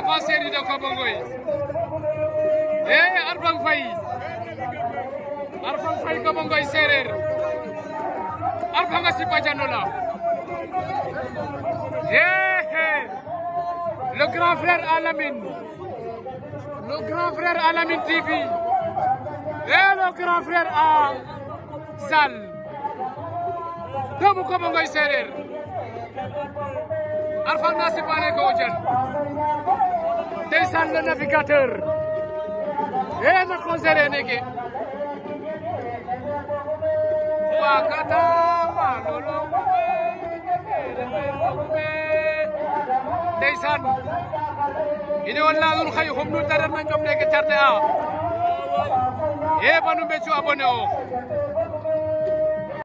l'enfant chéri de Cobo Ngoye eh Arfang Faye Arfang Faye Cobo Ngoye séeréer Arfang a sipa janola eh, eh le grand frère Alamine le grand frère ndeysaan le navigateur e na conseillé neke wakata malolo ndeysaan ine won lalul xaye xum nu te refna njom neke tardé a e eh, banu mbecu abonné o